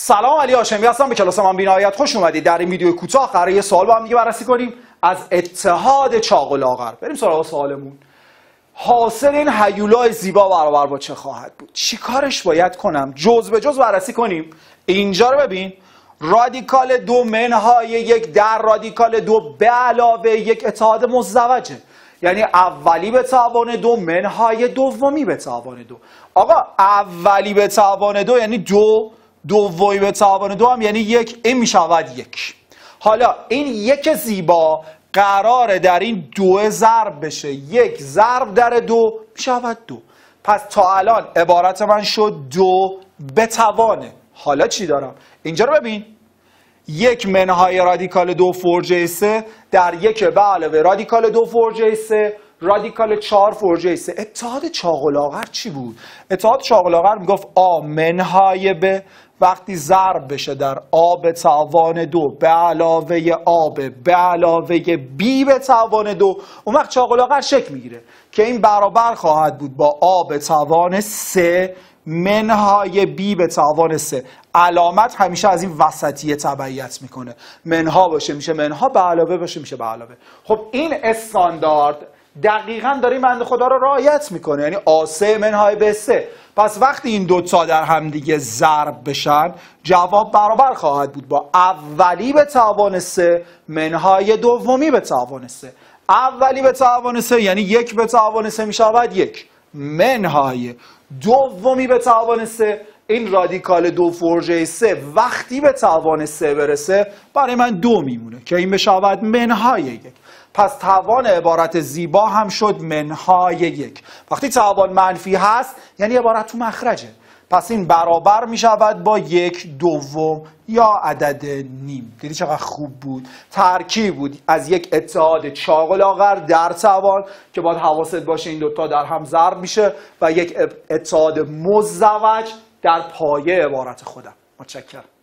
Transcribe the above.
سلام علی هاشمی هستم به کلاس من بینایت خوش اومدید. در این ویدیو کوتاه قراره یه سوال با هم دیگه بررسی کنیم. از اتحاد چاق و لاغر. بریم سراغ سوالمون. حاصل این هیولای زیبا برابر با چه خواهد بود؟ چی کارش باید کنم؟ جز به جز بررسی کنیم. اینجا رو ببین. رادیکال دو منهای یک در رادیکال دو به علاوه یک اتحاد مزدوجه. یعنی اولی به توان دو منهای دومی به توان دو. آقا اولی به توان دو یعنی دو دومی به توان دو هم یعنی یک این می‌شود یک. حالا این یک زیبا قراره در این دو ضرب بشه. یک ضرب در دو می‌شود دو. پس تا الان عبارت من شد دو به توانه. حالا چی دارم؟ اینجا رو ببین. یک منهای رادیکال دو فورجه سه در یک به علاوه رادیکال دو فورجه سه رادیکال 4 فورجه سه. اتحاد چاق و لاغر چی بود؟ اتحاد چاق و لاغر می‌گفت آ منهای به وقتی ضرب بشه در آب توان دو به علاوه آب به علاوه بی به توان دو اون وقت چاق و لاغر شکل می‌گیره که این برابر خواهد بود با آب توان سه منهای بی به توان سه. علامت همیشه از این وسطیه تبعیت می‌کنه. منها باشه میشه منها به علاوه باشه میشه به علاوه. خب این استاندارد دقیقا داره این بنده خدا رو رعایت می‌کنه. یعنی آسه منهای به سه پس وقتی این دوتا در همدیگه ضرب بشن جواب برابر خواهد بود با اولی به توان سه منهای دومی به توان سه. اولی به توان سه یعنی یک به توان سه می‌شود یک. منهای دومی به توان سه این رادیکال دو فورجه سه وقتی به توان سه برسه برای من دو میمونه که این بشود منهای یک. پس توان عبارت زیبا هم شد منهای یک. وقتی توان منفی هست یعنی عبارت تو مخرجه. پس این برابر می شود با یک دوم یا عدد نیم. دیدی چقدر خوب بود؟ ترکیب بود. از یک اتحاد چاق لاغر در توان که باید حواست باشه این دوتا در هم ضرب میشه و یک اتحاد مزدوج در پایه عبارت خودم. متشکرم.